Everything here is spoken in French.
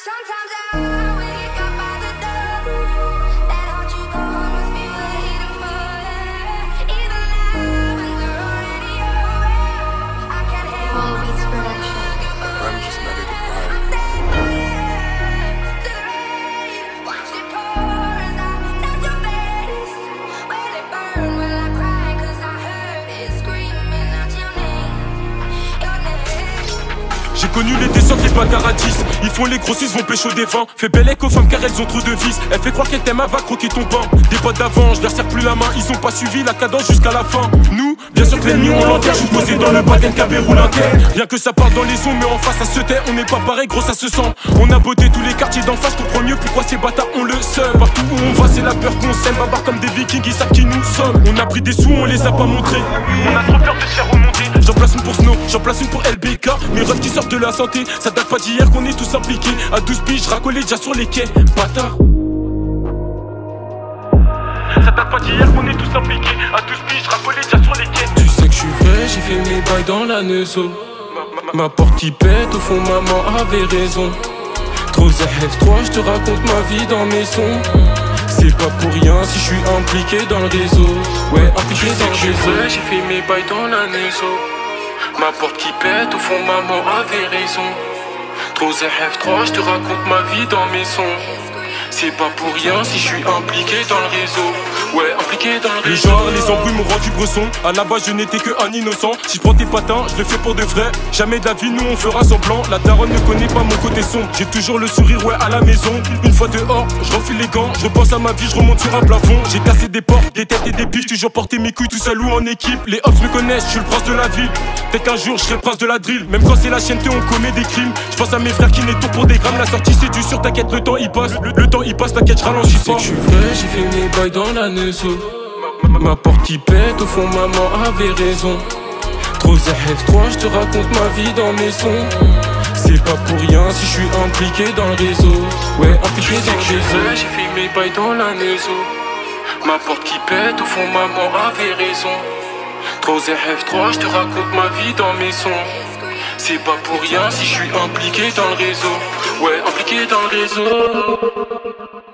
Sometimes J'ai connu les descentes, les bâtards à 10 Ils font les grossistes, vont pécho des vins Fais belle aux femmes car elles ont trop de vis Elle fait croire qu'elle t'aime, elle va croquer ton pain Des potes d'avant, je leur serre plus la main. Ils ont pas suivi la cadence jusqu'à la fin. Nous, bien sûr que l'ennemi on l'enterre Je suis posé dans le bac, KB roule un Rien que ça part dans les ondes, mais en face ça se tait. On n'est pas pareil, gros ça se sent. On a botté tous les quartiers d'en face Comprends mieux. Pourquoi ces bâtards on le seul Partout où on va c'est la peur qu'on sème. Babar comme des vikings, ils savent qui nous sommes. On a pris des sous, on les a pas montrés. On a trop peur de se faire remonter place une pour Snow, j'en place une pour LBK Mes refs qui sortent de la santé Ça date pas d'hier qu'on est tous impliqués À 12 piges, racolé déjà sur les quais Bâtard Ça date pas d'hier qu'on est tous impliqués À 12 piges, racolé déjà sur les quais Tu sais que je suis vrai, j'ai fait mes bails dans la neuso. Ma porte qui pète, au fond maman avait raison. Trop ZF3, je te raconte ma vie dans mes sons. C'est pas pour rien si je suis impliqué dans le réseau. Ouais, impliqué dans le réseau. J'ai fait mes bails dans la neuso. Ma porte qui pète, au fond maman avait raison. Trop ZF3, je te raconte ma vie dans mes sons. C'est pas pour rien si je suis impliqué dans le réseau. Ouais, impliqué dans le Les réseau. genres, les embrouilles m'ont rendu bresson. À la base, je n'étais que un innocent. Si je prends tes patins, je le fais pour de vrai. Jamais d'avis, nous on fera semblant. La daronne ne connaît pas mon côté sombre. J'ai toujours le sourire, ouais, à la maison. Une fois dehors, je refile les gants. Je pense à ma vie, je remonte sur un plafond. J'ai cassé des portes, des têtes et des biches. Toujours porté mes couilles tout seul ou en équipe. Les hops me connaissent, je suis le prince de la ville. Peut-être qu'un jour, je serai prince de la drill. Même quand c'est la chienneté, on commet des crimes. Je pense à mes frères qui n'étaient pour des grammes. La sortie, c'est du sûr, t'inquiète, le temps il passe. Le, le temps il passe, t'inquiète, je ralentis pas. je suis vrai, j'ai fait mes bails dans la neuso. Ma porte qui pète, au fond maman avait raison. Trop ZF3, je te raconte ma vie dans mes sons. C'est pas pour rien si je suis impliqué dans le réseau. Ouais, impliqué dans le réseau. J'ai fait mes bails dans la neuso. Ma porte qui pète, au fond maman avait raison. Trop ZF3, je te raconte ma vie dans mes sons. C'est pas pour rien si je suis impliqué dans le réseau. Ouais, impliqué dans le réseau.